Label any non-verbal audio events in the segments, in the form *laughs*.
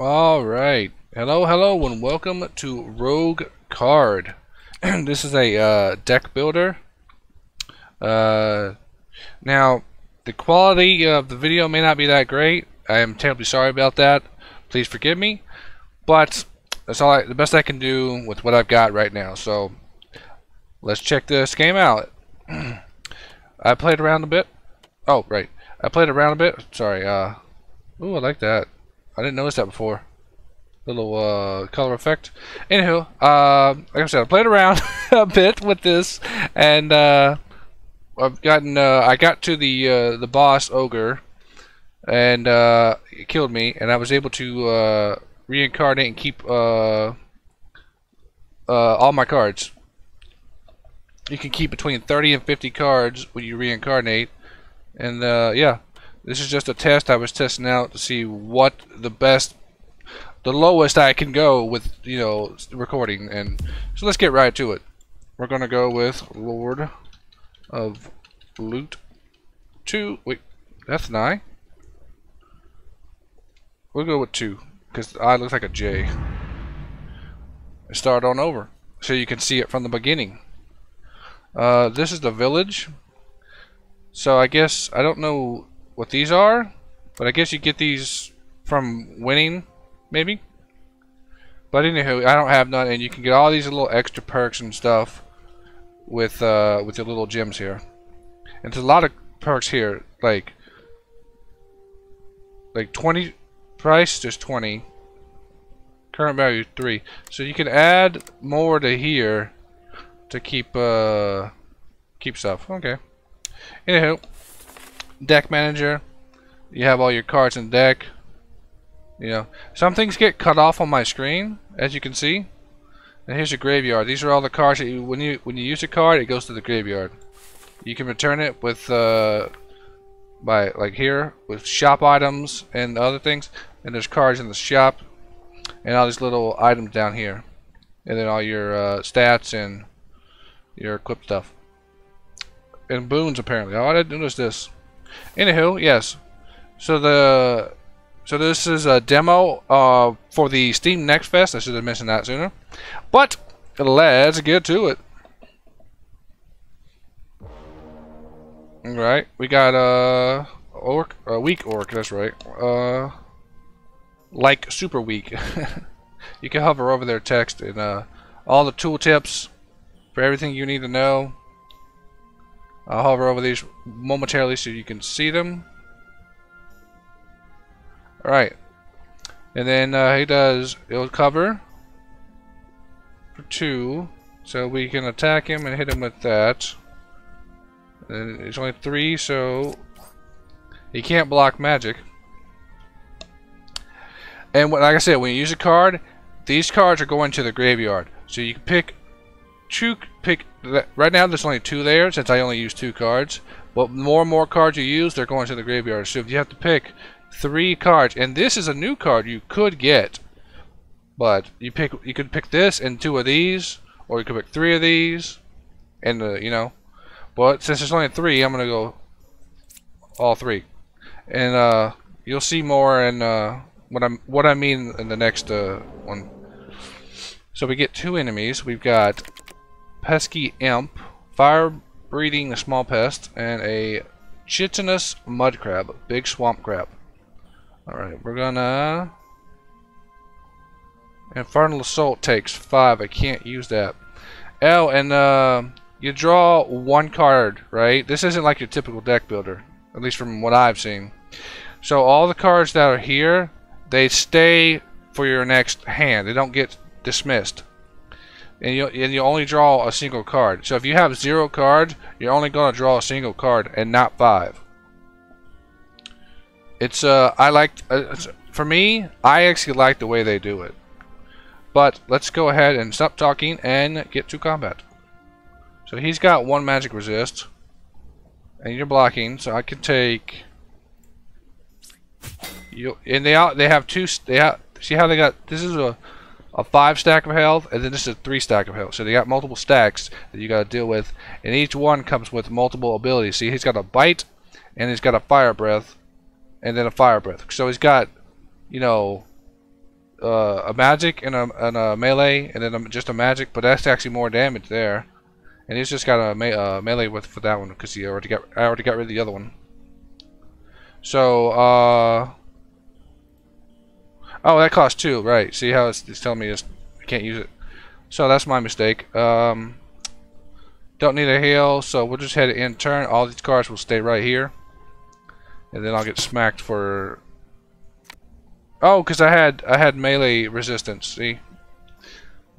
All right. Hello, hello, and welcome to Rogue Card. *clears throat* this is a uh, deck builder. Uh, now, the quality of the video may not be that great. I am terribly sorry about that. Please forgive me. But that's all I, the best I can do with what I've got right now. So let's check this game out. *clears throat* I played around a bit. Oh, right. I played around a bit. Sorry. Uh, ooh, I like that. I didn't notice that before. Little uh, color effect. Anywho, uh, like I said, I played around *laughs* a bit with this, and uh, I've gotten. Uh, I got to the uh, the boss ogre, and uh, it killed me, and I was able to uh, reincarnate and keep uh, uh, all my cards. You can keep between 30 and 50 cards when you reincarnate, and uh, yeah, this is just a test I was testing out to see what the best, the lowest I can go with, you know, recording. And so let's get right to it. We're going to go with Lord of Loot 2. Wait, that's an I? We'll go with 2, because the I looks like a J. Start on over, so you can see it from the beginning. Uh, this is the village. So I guess, I don't know what these are, but I guess you get these from winning, maybe? But anywho, I don't have none, and you can get all these little extra perks and stuff with uh, with your little gems here. And there's a lot of perks here, like like 20 price, just 20. Current value 3. So you can add more to here to keep uh keep stuff. Okay. Anywho, deck manager. You have all your cards in deck. You know, some things get cut off on my screen, as you can see. And here's your graveyard. These are all the cards that you when you when you use a card, it goes to the graveyard. You can return it with uh, by like here with shop items and other things. And there's cards in the shop, and all these little items down here, and then all your uh, stats and your equip stuff. And boons apparently. Oh, I didn't notice this. Anywho, yes. So the so this is a demo uh, for the Steam Next Fest. I should have mentioned that sooner. But let's get to it. All right, we got a uh, orc, a weak orc. That's right. Uh, like super weak. *laughs* you can hover over their text and uh, all the tooltips for everything you need to know. I'll hover over these momentarily so you can see them. Alright. And then uh, he does, it'll cover for two. So we can attack him and hit him with that. And it's only three, so he can't block magic. And like I said, when you use a card, these cards are going to the graveyard. So you can pick two pick right now there's only two there since I only use two cards. But more and more cards you use they're going to the graveyard. So you have to pick three cards and this is a new card you could get but you pick you could pick this and two of these or you could pick three of these and uh, you know. But since there's only three I'm gonna go all three. And uh, you'll see more in uh, what I'm what I mean in the next uh, one. So we get two enemies. We've got pesky imp, fire-breathing small pest, and a chitinous mud crab, big swamp crab. Alright, we're gonna... Infernal Assault takes five. I can't use that. Oh, and uh, you draw one card, right? This isn't like your typical deck builder, at least from what I've seen. So all the cards that are here, they stay for your next hand. They don't get dismissed and you and you only draw a single card. So if you have zero cards, you're only going to draw a single card and not five. It's uh I like uh, for me I actually like the way they do it. But let's go ahead and stop talking and get to combat. So he's got one magic resist, and you're blocking. So I can take you and they out they have two they have see how they got this is a a five stack of health, and then this is a three stack of health. So they got multiple stacks that you got to deal with, and each one comes with multiple abilities. See, he's got a bite, and he's got a fire breath, and then a fire breath. So he's got, you know, uh, a magic and a, and a melee, and then a, just a magic, but that's actually more damage there. And he's just got a me uh, melee with for that one because he already got I already got rid of the other one. So uh, oh, that costs two, right? See how it's, it's telling me it's, I can't use it. So that's my mistake. Um, don't need a heal, so we'll just head in turn. All these cards will stay right here. And then I'll get smacked for... Oh, because I had I had melee resistance, see?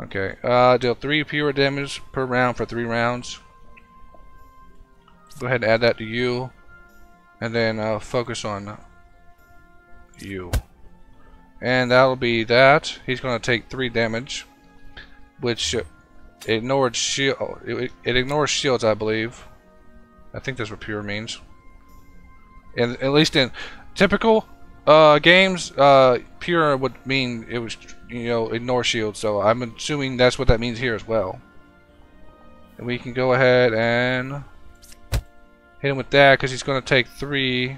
Okay, uh, deal 3 pure damage per round for 3 rounds. Go ahead and add that to you. And then uh, focus on you. And that'll be that. He's going to take 3 damage. Which ignored shield. It, it, ignores shields, I believe. I think that's what pure means. And at least in typical uh, games, uh, pure would mean it was you know ignore shields. So I'm assuming that's what that means here as well. And we can go ahead and hit him with that because he's going to take three.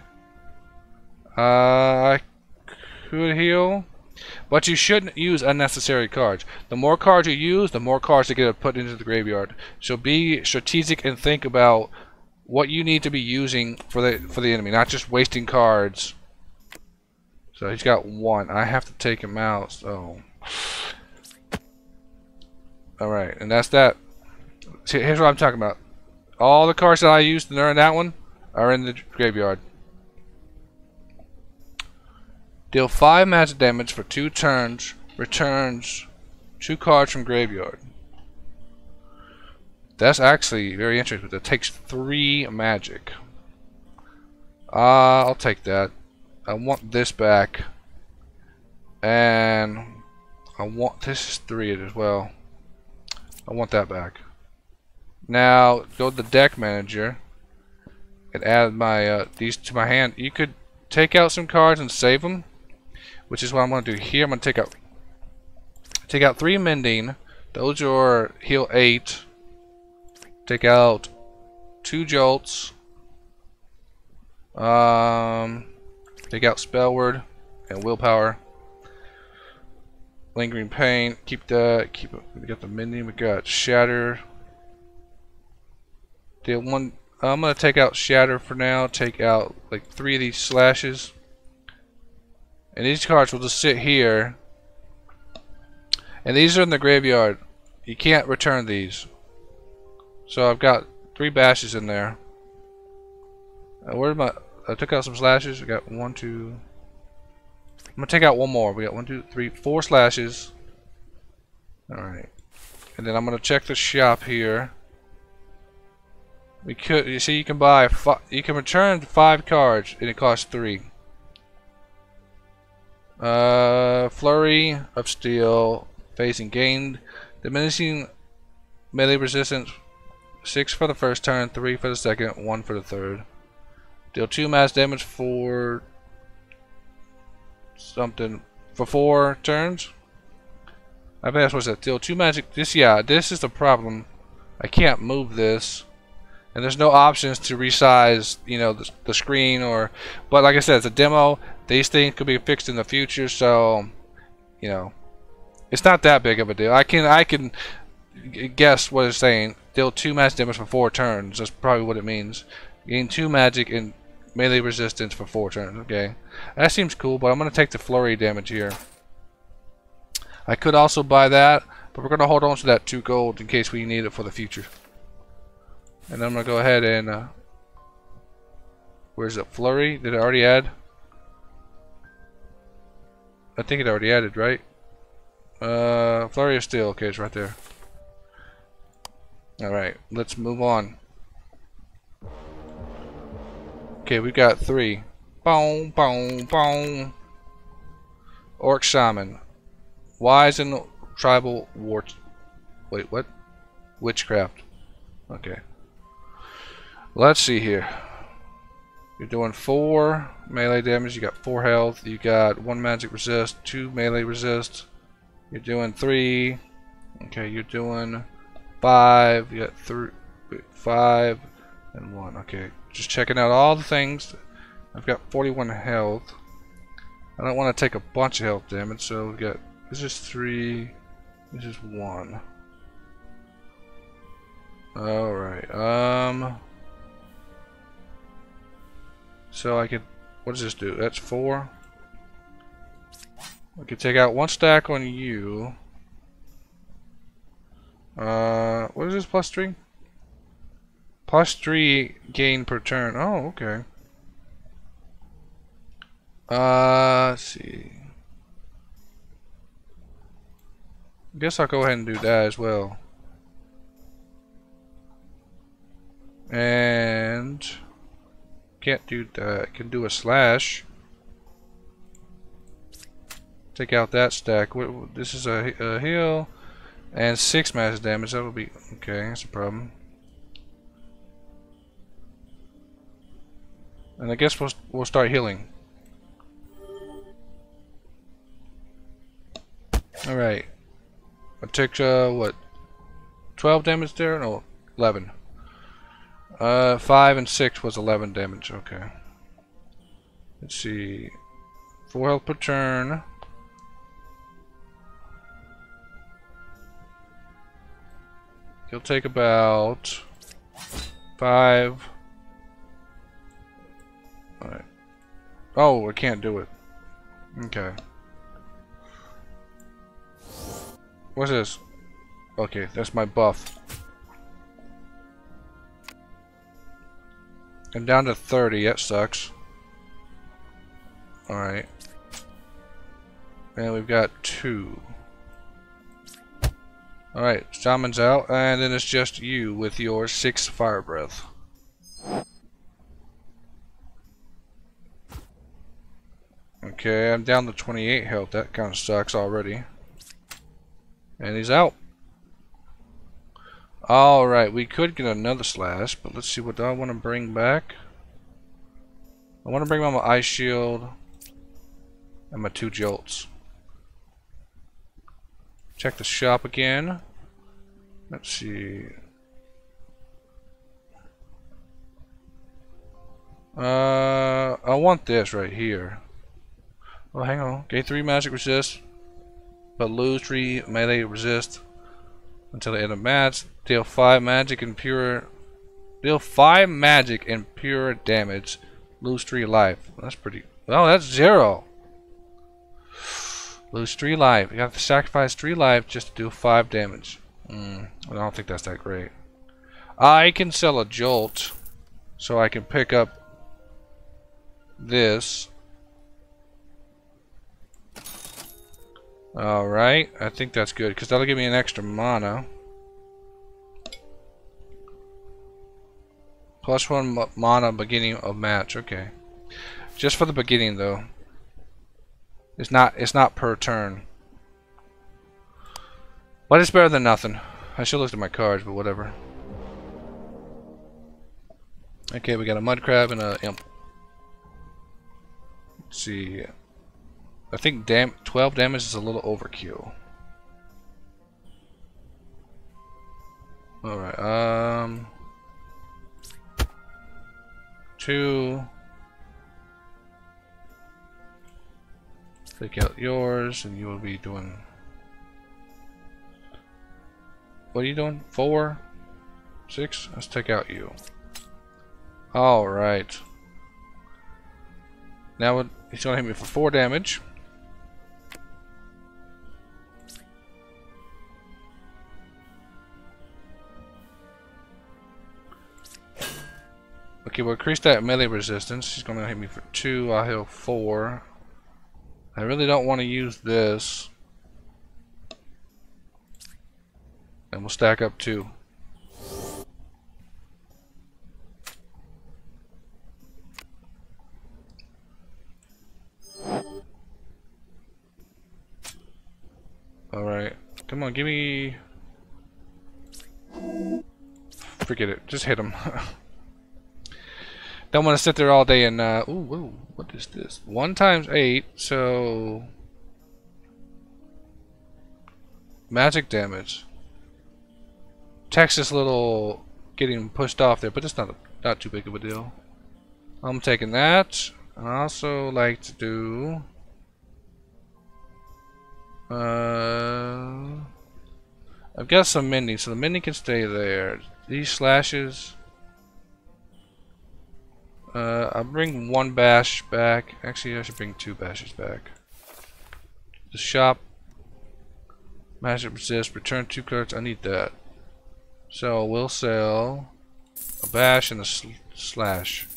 Uh, I could heal. But you shouldn't use unnecessary cards. The more cards you use, the more cards to get put into the graveyard. So be strategic and think about what you need to be using for the for the enemy, not just wasting cards. So he's got one. I have to take him out. So, all right, and that's that. Here's what I'm talking about. All the cards that I used to that one are in the graveyard. Deal 5 magic damage for 2 turns. Returns 2 cards from graveyard. That's actually very interesting. It takes 3 magic. Uh, I'll take that. I want this back. And I want this is 3 as well. I want that back. Now, go to the deck manager and add my uh, these to my hand. You could take out some cards and save them which is what I'm going to do here. I'm going to take out take out three mending. Are heal eight. Take out two jolts. Um, take out spell word and willpower. Lingering pain. Keep that. Keep. We got the mending. We got shatter. Deal one. I'm gonna take out shatter for now. Take out like three of these slashes. And these cards will just sit here. And these are in the graveyard. You can't return these. So I've got three bashes in there. Uh, where my? I took out some slashes. I got one, two. I'm gonna take out one more. We got one, two, three, four slashes. All right. And then I'm gonna check the shop here. We could. You see, you can buy. You can return five cards, and it costs three. Uh, flurry of steel, facing gained, diminishing melee resistance, 6 for the first turn, 3 for the second, 1 for the third. Deal 2 mass damage for something, for 4 turns. I think that's what's that. Deal 2 magic, this, yeah, this is the problem. I can't move this and there's no options to resize you know the, the screen or but like I said it's a demo these things could be fixed in the future so you know it's not that big of a deal I can I can guess what it's saying deal two magic damage for four turns that's probably what it means gain two magic and melee resistance for four turns okay that seems cool but I'm gonna take the flurry damage here I could also buy that but we're gonna hold on to that two gold in case we need it for the future and I'm to go ahead and... Uh, where's it? Flurry? Did it already add? I think it already added, right? Uh, Flurry of Steel. Okay, it's right there. Alright, let's move on. Okay, we've got three. Boom, boom, boom. Orc Shaman. Wise and Tribal Wart. Wait, what? Witchcraft. Okay. Let's see here. You're doing four melee damage. You got four health. You got one magic resist, two melee resist. You're doing three. Okay, you're doing five. You got three, five, and one. Okay, just checking out all the things. I've got 41 health. I don't want to take a bunch of health damage, so we've got This is three. This is one. Alright, um... So I could... What does this do? That's four. I could take out one stack on you. Uh, what is this plus three? Plus three gain per turn. Oh, okay. Uh, let's see. Guess I'll go ahead and do that as well. And can't do that. Can do a slash. Take out that stack. This is a, a heal and six mass damage. That'll be okay. That's a problem. And I guess we'll we'll start healing. All right. I took uh, what? 12 damage there? No, 11. Uh, 5 and 6 was 11 damage. Okay. Let's see. 4 health per turn. He'll take about 5. Alright. Oh, I can't do it. Okay. What's this? Okay, that's my buff. I'm down to 30, that sucks. Alright. And we've got two. Alright, Shaman's out, and then it's just you with your six fire breath. Okay, I'm down to 28 health. That kind of sucks already. And he's out. Alright, we could get another slash, but let's see what do I want to bring back. I want to bring my ice shield and my two jolts. Check the shop again. Let's see. Uh, I want this right here. Oh, hang on. Gain 3 magic resist, but lose 3 melee resist until the end of match. Deal 5 magic and pure. Deal 5 magic and pure damage. Lose 3 life. That's pretty. Oh, that's 0. Lose 3 life. You have to sacrifice 3 life just to do 5 damage. Mm, I don't think that's that great. I can sell a jolt so I can pick up this. Alright, I think that's good because that'll give me an extra mana. Plus one mana beginning of match. Okay. Just for the beginning though. It's not it's not per turn. But it's better than nothing. I should look at my cards, but whatever. Okay, we got a mud crab and a imp. Let's see. I think dam 12 damage is a little overkill. Alright, um... Two... Take out yours, and you will be doing... What are you doing? Four? Six? Let's take out you. Alright. Now he's going to hit me for four damage. Okay, we'll increase that melee resistance. He's going to hit me for two. I'll heal four. I really don't want to use this. And we'll stack up two. Alright. Come on, give me... Forget it. Just hit him. *laughs* Don't want to sit there all day and, uh, ooh, ooh, what is this? 1 times 8, so... Magic damage. Texas little getting pushed off there, but it's not a, not too big of a deal. I'm taking that. I also like to do... Uh, I've got some mending, so the mending can stay there. These slashes. Uh, I'll bring one bash back. Actually, I should bring two bashes back. The shop. Magic resist. Return two cards. I need that. So we'll sell a bash and a sl slash.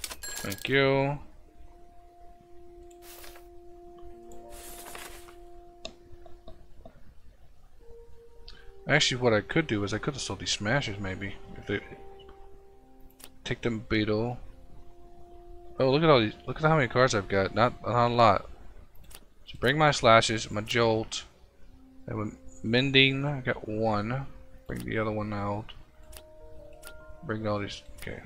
Thank you. Actually, what I could do is I could have sold these smashes, maybe. If they take them beetle. Oh, look at all these! Look at how many cards I've got. Not, not a lot. So bring my slashes, my jolt, and mending. I got one. Bring the other one out. Bring all these. Okay.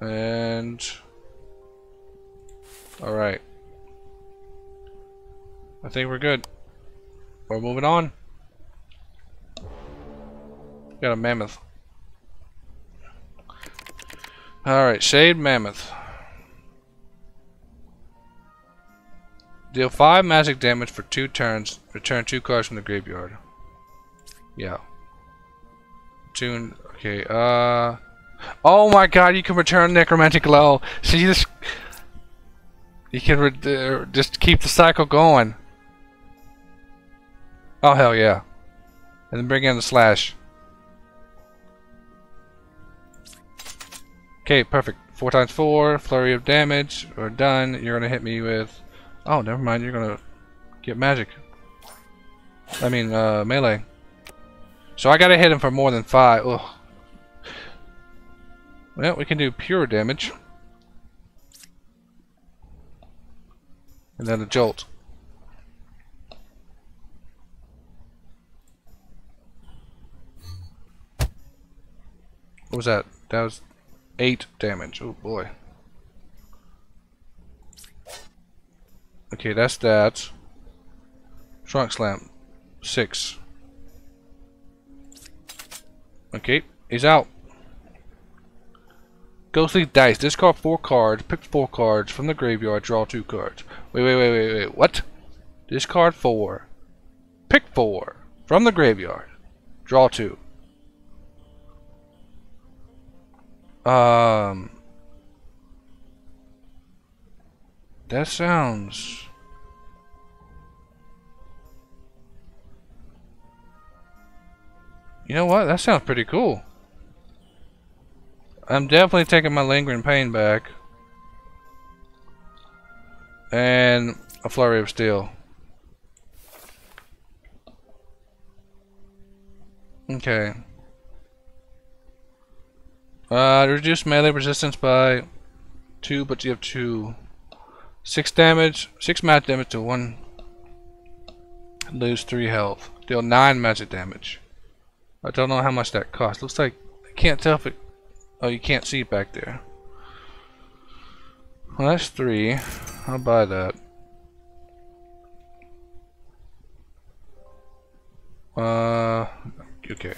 And all right. I think we're good. We're moving on. Got a mammoth. Alright, Shade Mammoth. Deal 5 magic damage for 2 turns. Return 2 cards from the graveyard. Yeah. Tune. Okay, uh. Oh my god, you can return Necromantic. So you just. You can uh, just keep the cycle going. Oh, hell yeah. And then bring in the slash. Okay, perfect. Four times four, flurry of damage. We're done. You're gonna hit me with... Oh, never mind. You're gonna get magic. I mean, uh, melee. So I gotta hit him for more than five. Ugh. Well, we can do pure damage. And then a jolt. What was that? That was eight damage. Oh boy. Okay, that's that. Trunk slam. Six. Okay, he's out. Ghostly dice. Discard four cards. Pick four cards from the graveyard. Draw two cards. Wait, wait, wait, wait, wait. What? Discard four. Pick four from the graveyard. Draw two. Um, that sounds. You know what? That sounds pretty cool. I'm definitely taking my lingering pain back. And a flurry of steel. Okay. Uh, reduce melee resistance by two, but you have two. Six damage, six magic damage to one. Lose three health. Deal nine magic damage. I don't know how much that costs. Looks like I can't tell if it. Oh, you can't see it back there. Well, that's three. I'll buy that. Uh, okay.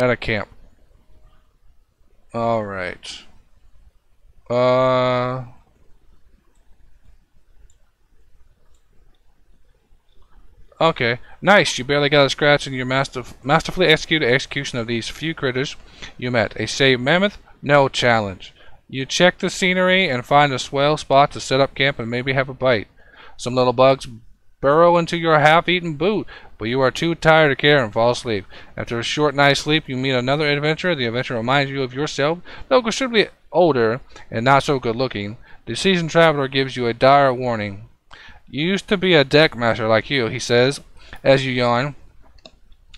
At a camp. All right. Uh. Okay, nice. You barely got a scratch in your masterf masterfully executed execution of these few critters you met. A saved mammoth? No challenge. You check the scenery and find a swell spot to set up camp and maybe have a bite. Some little bugs burrow into your half-eaten boot, but you are too tired to care and fall asleep. After a short night's sleep, you meet another adventurer. The adventurer reminds you of yourself, though considerably older and not so good-looking. The seasoned traveler gives you a dire warning. You used to be a deck master like you, he says, as you yawn.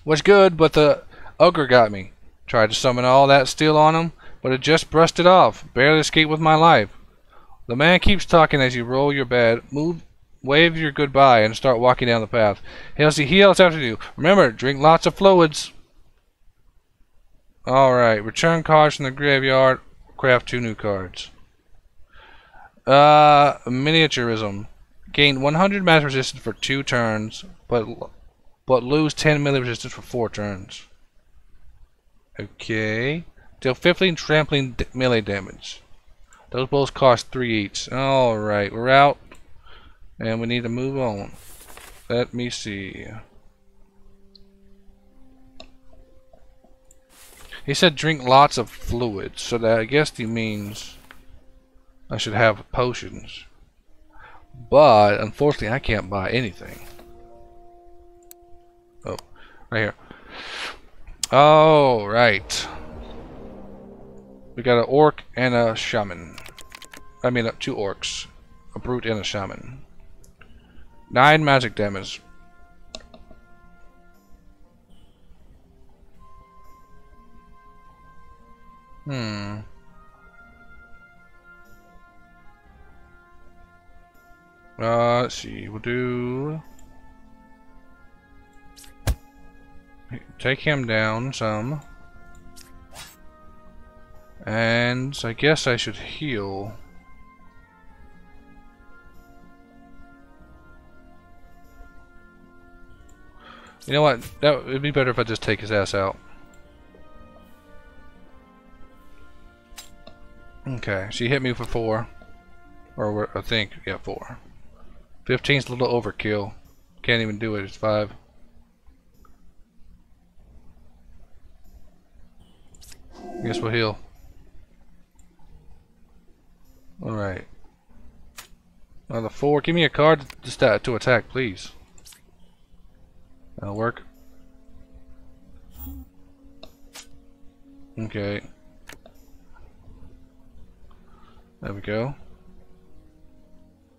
Was good, but the ogre got me. Tried to summon all that steel on him, but it just brushed it off. Barely escaped with my life. The man keeps talking as you roll your bed. Move wave your goodbye and start walking down the path. He'll see he after you. Remember, drink lots of fluids. Alright, return cards from the graveyard. Craft two new cards. Uh, miniaturism. Gain 100 mass resistance for two turns, but but lose 10 melee resistance for four turns. Okay. Deal 15 trampling melee damage. Those both cost three each. Alright, we're out. And we need to move on. Let me see. He said drink lots of fluids, so that I guess he means I should have potions. But unfortunately I can't buy anything. Oh, right here. Oh, right. We got an orc and a shaman. I mean, uh, two orcs. A brute and a shaman. Nine magic damage. Hmm. Uh, let's see. We'll do... Take him down some. And I guess I should heal. You know what? That would be better if I just take his ass out. Okay, she hit me for four. Or I think, yeah, four. 15's a little overkill. Can't even do it, it's five. Guess we'll heal. Alright. Another four. Give me a card to, to attack, please. That'll work. Okay. There we go.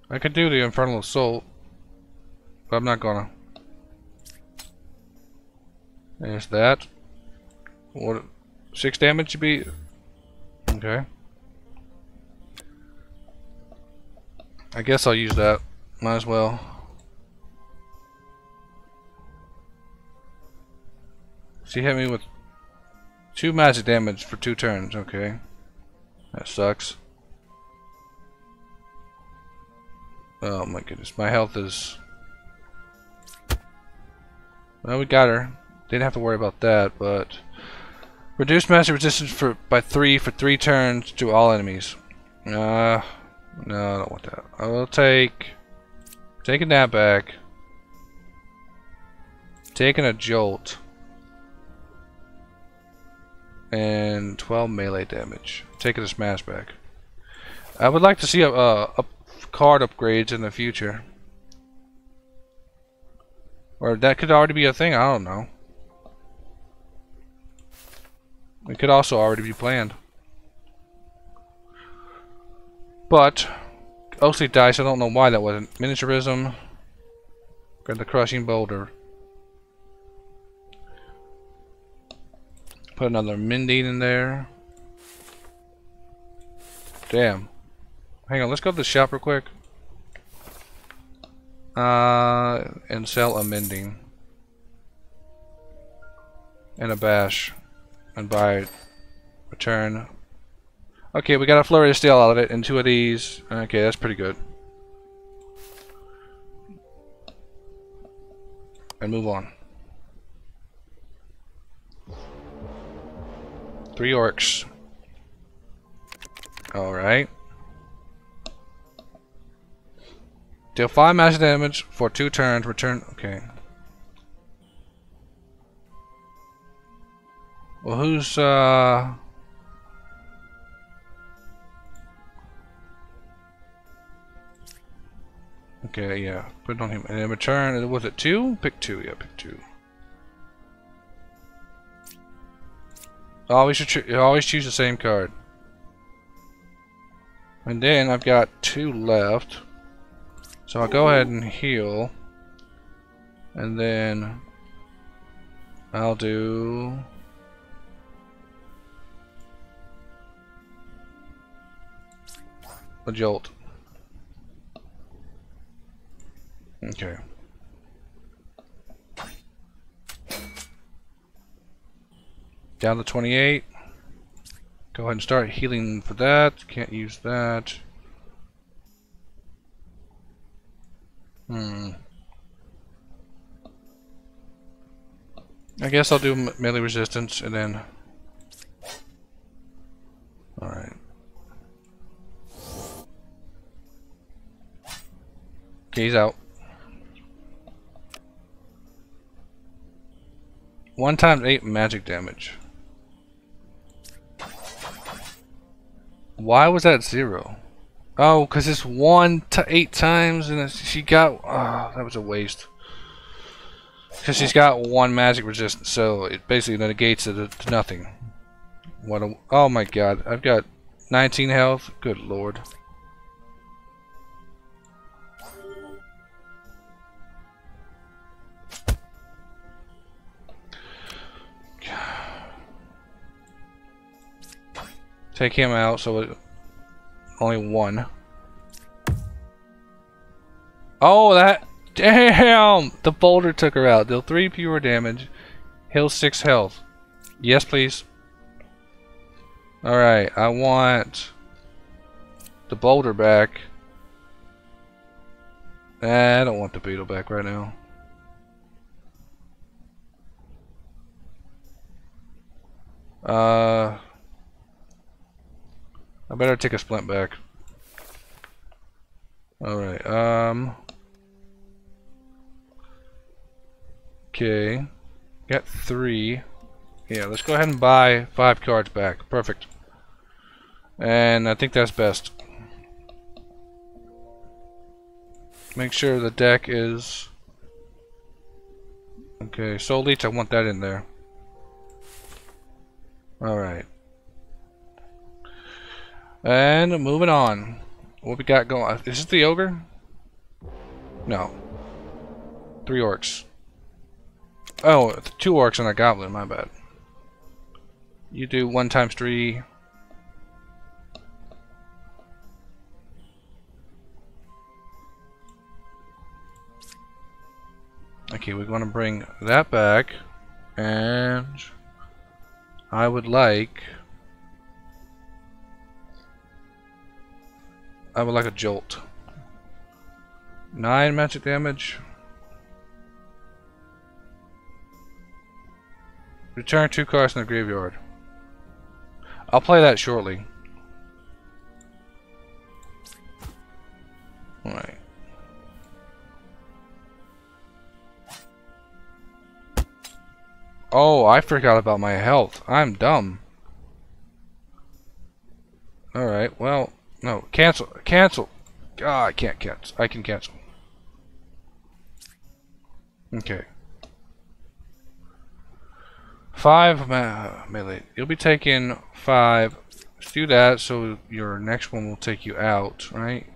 I could do the Infernal Assault, but I'm not gonna. There's that. What? Six damage to be. Okay. I guess I'll use that. Might as well. She hit me with two magic damage for two turns. Okay. That sucks. Oh my goodness. My health is... Well, we got her. Didn't have to worry about that, but... Reduce magic resistance for by three for three turns to all enemies. Uh, no, I don't want that. I will take taking that back. Taking a jolt. And 12 melee damage. Taking a smash back. I would like to see a, card upgrades in the future. Or that could already be a thing, I don't know. It could also already be planned. But, Ghostly dice, I don't know why that wasn't. Miniaturism. Got the crushing boulder. Put another mending in there. Damn. Hang on, let's go to the shop real quick. Uh, and sell a mending. And a bash and buy return. Okay, we got a flurry of steel out of it and two of these. Okay, that's pretty good. And move on. Three orcs. Alright. Deal 5 magic damage for 2 turns. Return. Okay. Well, who's, uh... Okay, yeah. Put it on him. And then return, was it two? Pick two, yeah, pick two. Always, always choose the same card. And then I've got two left. So I'll go ahead and heal. And then I'll do a jolt. Okay. Down to 28. Go ahead and start healing for that. Can't use that. Hmm. I guess I'll do melee resistance and then... Alright. Okay, he's out. One times eight magic damage. Why was that zero? Oh, because it's one to eight times, and she got. Oh, that was a waste. Because she's got one magic resistance, so it basically negates it to nothing. What a. Oh my god, I've got 19 health. Good lord. Take him out, so it, only one. Oh, that... Damn! The boulder took her out. Deal 3 pure damage. Heal 6 health. Yes, please. Alright, I want... The boulder back. I don't want the beetle back right now. Uh... I better take a splint back. Alright, um... Okay. Got three. Yeah, let's go ahead and buy five cards back. Perfect. And I think that's best. Make sure the deck is... Okay, Soul Leech, I want that in there. Alright. And moving on. What we got going? Is this the ogre? No. Three orcs. Oh, two orcs and a goblin, my bad. You do one times three. Okay, we're going to bring that back. And I would like I would like a jolt. Nine magic damage. Return two cards in the graveyard. I'll play that shortly. Alright. Oh, I forgot about my health. I'm dumb. Alright, well, no, cancel. Cancel. God, ah, I can't cancel. I can cancel. Okay. Five uh, melee. You'll be taking five. Let's do that so your next one will take you out, right?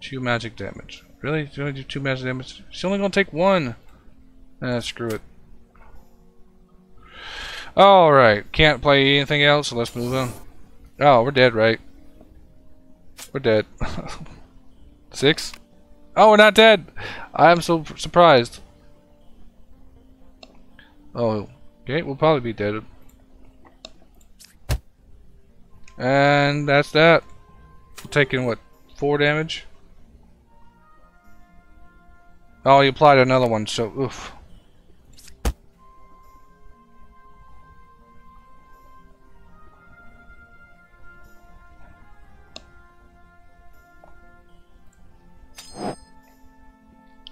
Two magic damage. Really? You only do two magic damage? She's only gonna take one. Ah, screw it. Alright. Can't play anything else, so let's move on. Oh, we're dead, right? We're dead. *laughs* Six? Oh, we're not dead! I am so surprised. Oh, okay, we'll probably be dead. And that's that. We're taking, what, four damage? Oh, he applied another one, so, oof.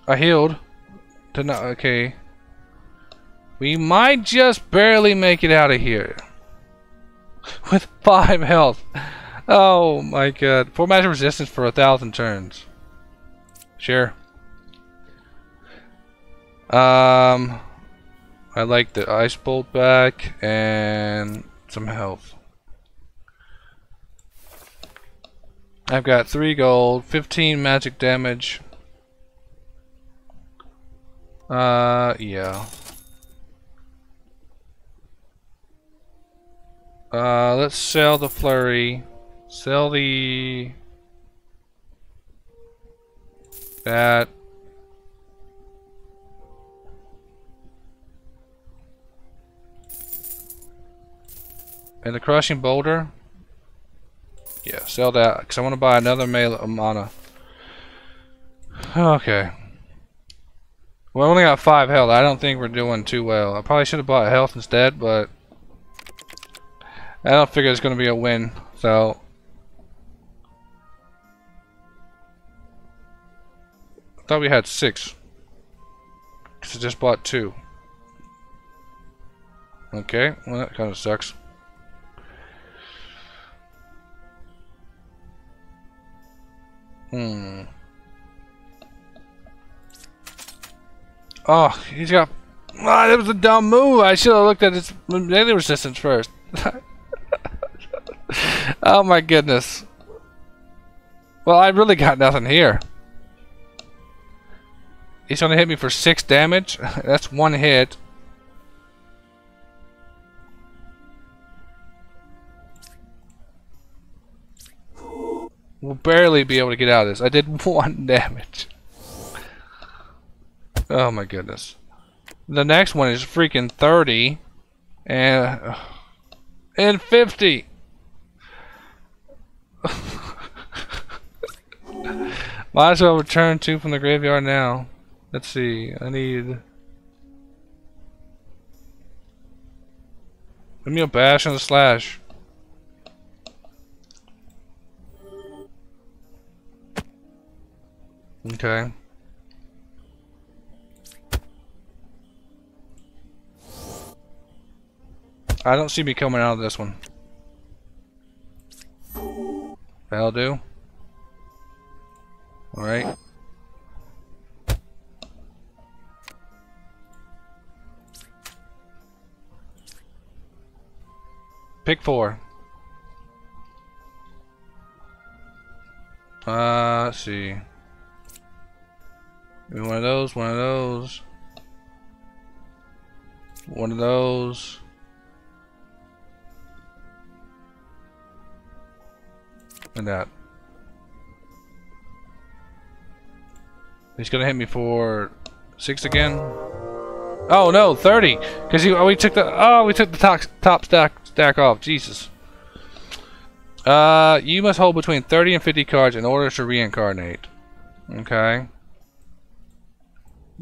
I healed. Did not, okay. We might just barely make it out of here. *laughs* With five health. Oh my god. Four magic resistance for a thousand turns. Sure. Um, I like the ice bolt back and some health. I've got three gold, 15 magic damage. Uh, yeah. Uh, let's sell the flurry. Sell the... That. And the crushing boulder. Yeah, sell that, because I want to buy another melee mana. Okay. We only got five health. I don't think we're doing too well. I probably should have bought health instead, but I don't figure it's going to be a win. So I thought we had six. Because I just bought two. Okay, well that kind of sucks. Hmm. Oh, he's got... Ah, that was a dumb move. I should have looked at his melee resistance first. *laughs* oh my goodness. Well, I really got nothing here. He's gonna hit me for six damage. *laughs* That's one hit. We'll barely be able to get out of this. I did *laughs* one damage. Oh my goodness. The next one is freaking 30 and and 50. *laughs* Might as well return two from the graveyard now. Let's see. I need. Give me a bash and a slash. Okay. I don't see me coming out of this one. That'll do. Alright. Pick four. Uh, let's see. Maybe one of those, one of those. One of those. And that. He's gonna hit me for six again. Oh no, 30! Because oh, we took the oh we took the top top stack stack off. Jesus. Uh, you must hold between 30 and 50 cards in order to reincarnate. Okay.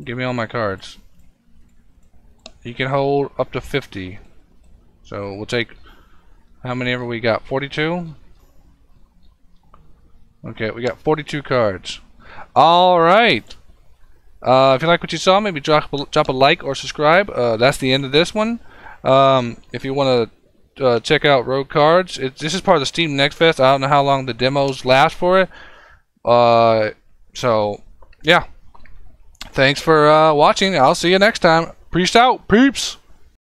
Give me all my cards. You can hold up to 50. So we'll take how many ever we got? 42? Okay, we got 42 cards. Alright. Uh, if you like what you saw, maybe drop a, drop a like or subscribe. Uh, that's the end of this one. Um, if you want to uh, check out Rogue Cards, it, this is part of the Steam Next Fest. I don't know how long the demos last for it. Uh, so, yeah. Thanks for uh, watching. I'll see you next time. Peace out, peeps.